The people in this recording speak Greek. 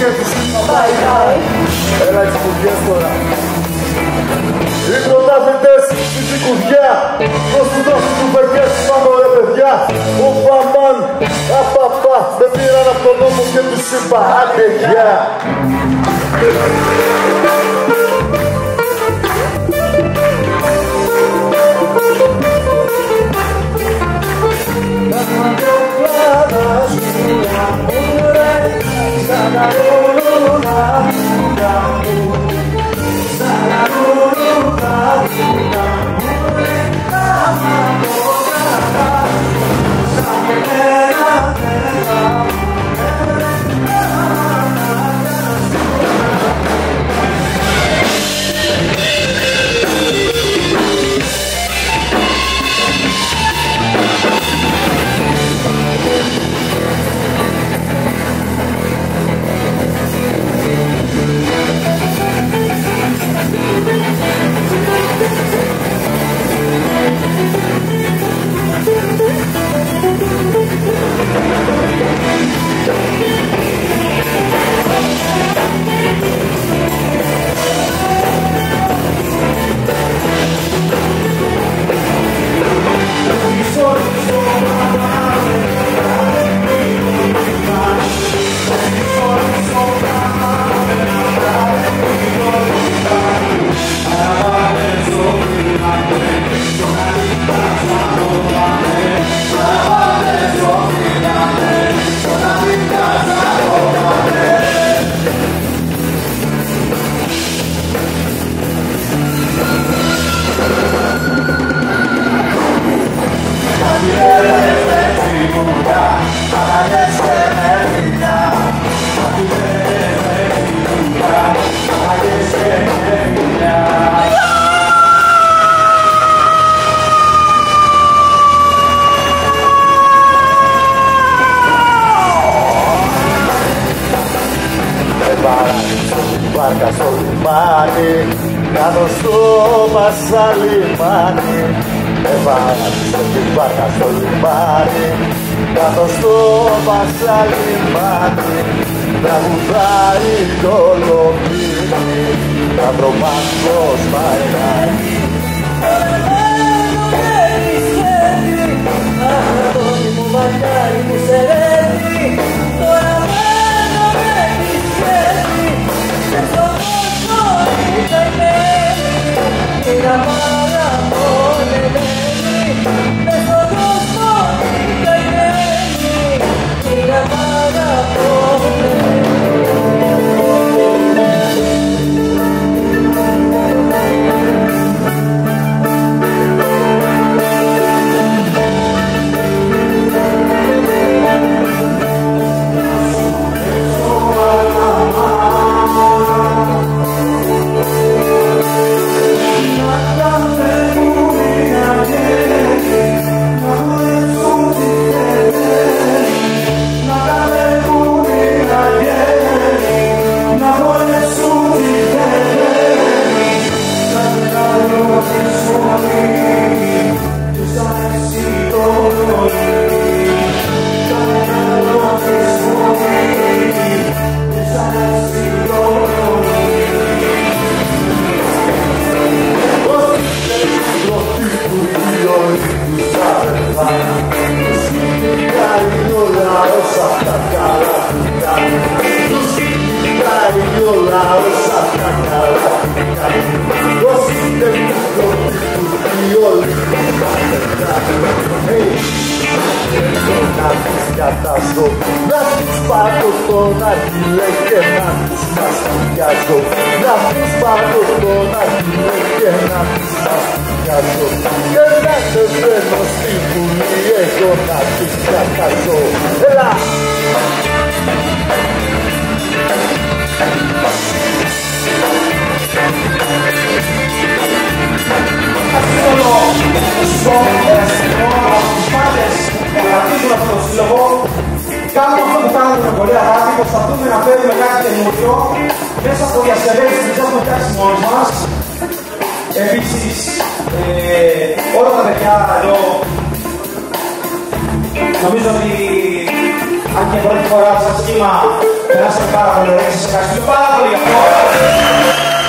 Vai, vai. Ela descobria estourar. Enquanto se descobria, nosso doce do banquete, famosa o a papá, bebirá na pronúncia do chipa, a bequia. Πασαλιμάνι Εβάραξε την βάρκα στο λιμάνι. Κάτω στο πασαλιμάνι τραγουδάει το λοπίνι τα τρομάκος μαϊνάκι gwiazdą Na spadł ponad wielkie napis Nas gwiazdą Na spadł ponad wielkie napis Nas gwiazdą Jednakże, że no z tyłu nie jego napis Nakazą Raz! Κάνουμε αυτό που κάνουμε με πολύ αγάπη, προσπαθούμε να φέρουμε κάτι καινούριο μέσα από διασκευές που έχουμε φτιάξει μόνοι μας. Επίσης, ε, όλα τα παιδιά εδώ νομίζω ότι Αν και πρώτη φορά στο σχήμα, περάσαμε πάρα πολύ ωραία. Σας ευχαριστούμε πάρα πολύ για αυτό.